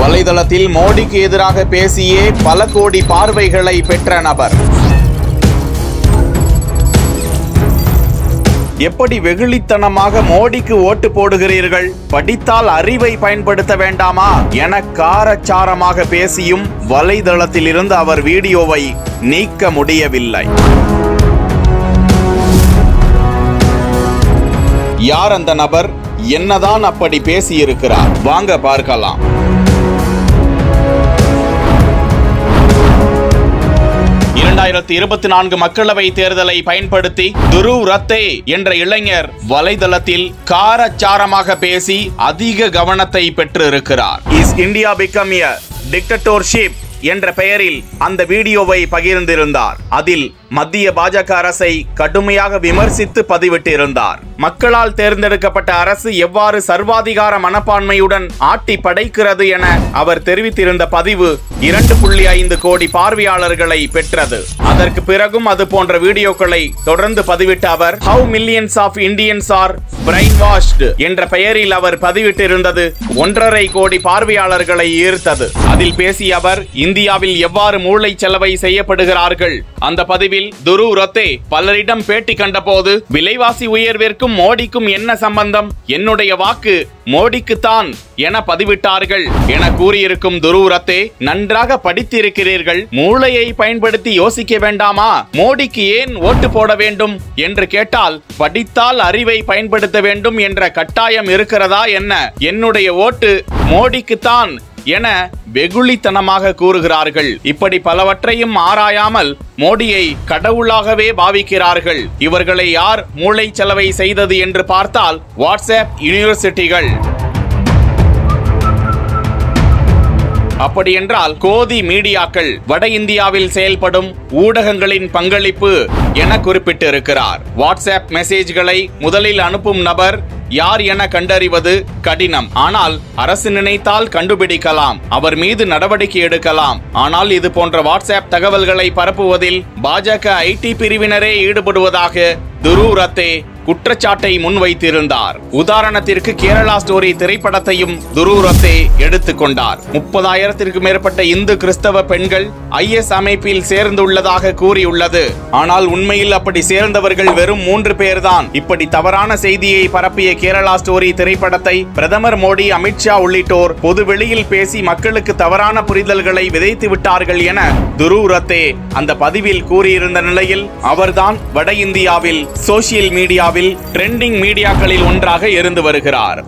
வலைதளத்தில் மோடிக்கு எதிராக பேசியே பல கோடி பார்வைகளை பெற்ற நபர். எப்படி வெகுளித்தனமாக மோடிக்கு ஓட்டு போடுகிறீர்கள்? படித்தால் அறிவை பயன்படுத்த வேண்டாமா? என காரச்சாரமாக பேசியும் வலைதளத்தில் இருந்து அவர் வீடியோவை நீக்க முடியவில்லை. யார் அந்த நபர்? என்னதான் அப்படி பேசியிருக்கிறார்? வாங்க பார்க்கலாம். இரண்டாயிரத்தி இருபத்தி நான்கு மக்களவை தேர்தலை பயன்படுத்தி துருவ் ரத்தே என்ற இளைஞர் வலைதளத்தில் காரச்சாரமாக பேசி அதிக கவனத்தை பெற்றிருக்கிறார். Is India become a dictatorship என்ற பெயரில் அந்த வீடியோவை பகிர்ந்திருந்தார். அதில் மத்திய பாஜக அரசை கடுமையாக விமர்சித்து பதிவிட்டிருந்தார். மக்களால் தேர்ந்தெடுக்கப்பட்ட அரசு எவ்வாறு சர்வாதிகார மனப்பான்மையுடன் ஆட்டி படைக்கிறது என அவர் தெரிவித்திருந்த பதிவு இரண்டு புள்ளி ஐந்து கோடி பார்வையாளர்களை பெற்றது. அதற்கு பிறகும் அது போன்ற வீடியோக்களை தொடர்ந்து பதிவிட்ட அவர் how millions of Indians are brainwashed என்ற பெயரில் அவர் பதிவிட்டிருந்தது ஒன்றரை கோடி பார்வையாளர்களை ஈர்த்தது. அதில் பேசிய அவர் இந்தியாவில் எவ்வாறு மூளை செலவை செய்யப்படுகிறார்கள்? அந்த பதிவில் துரு ரத்தே பலரிடம் பேட்டி கண்டபோது விலைவாசி உயர்விற்கும் மோடிக்கும் என்ன சம்பந்தம்? என்னுடைய வாக்கு மோடிக்குத்தான் என பதிவிட்டார்கள். என கூறியிருக்கும் துருவுரத்தே நன்றாக படித்திருக்கிறீர்கள். மூளையை பயன்படுத்தி யோசிக்க வேண்டாமா? மோடிக்கு ஏன் ஓட்டு போட வேண்டும்? என்று கேட்டால் படித்தால் அறிவை பயன்படுத்த வேண்டும் என்ற கட்டாயம் இருக்கிறதா என்ன? என்னுடைய ஓட்டு மோடிக்குத்தான் என வெகுளித்தனமாக கூறுகிறார்கள். இப்படி பலவற்றையும் ஆராயாமல் மோடியை கடவுளாகவே பாவிக்கிறார்கள். இவர்களை யார் மூளை செலவை செய்தது என்று பார்த்தால் வாட்ஸ்அப் யூனிவர்சிட்டிகள். அப்படியென்றால் கோதி மீடியாக்கள் வட இந்தியாவில் செயல்படும் ஊடகங்களின் பங்களிப்பு என குறிப்பிட்டிருக்கிறார். வாட்ஸ்அப் மெசேஜ்களை முதலில் அனுப்பும் நபர் யார் என கண்டறிவது கடினம். ஆனால் அரசு நினைத்தால் கண்டுபிடிக்கலாம். அவர் மீது நடவடிக்கை எடுக்கலாம். ஆனால் இது போன்ற வாட்ஸ்அப் தகவல்களை பரப்புவதில் பாஜக ஐடி பிரிவினரே ஈடுபடுவதாக துரு ரத்தே குற்றச்சாட்டை முன்வைத்திருந்தார். உதாரணத்திற்கு கேரளா ஸ்டோரி திரைப்படத்தையும் துரு எடுத்துக்கொண்டார். முப்பதாயிரத்திற்கும் மேற்பட்ட இந்து கிறிஸ்தவ பெண்கள் ஐஎஸ் அமைப்பில் சேர்ந்துள்ளதாக கூறியுள்ளது. ஆனால் உண்மையில் அப்படி சேர்ந்தவர்கள் வெறும் மூன்று பேர்தான். இப்படி தவறான செய்தியை பரப்பிய கேரளா ஸ்டோரி திரைப்படத்தை பிரதமர் மோடி அமித்ஷா உள்ளிட்டோர் பொது வெளியில் பேசி மக்களுக்கு தவறான புரிதல்களை விதைத்து விட்டார்கள் என துரூரத்தே அந்த பதிவில் கூறியிருந்த நிலையில் அவர்தான் வட இந்தியாவில் சோசியல் மீடியா இந்தியாவில் ட்ரெண்டிங் மீடியாக்களில் ஒன்றாக இருந்து வருகிறார்.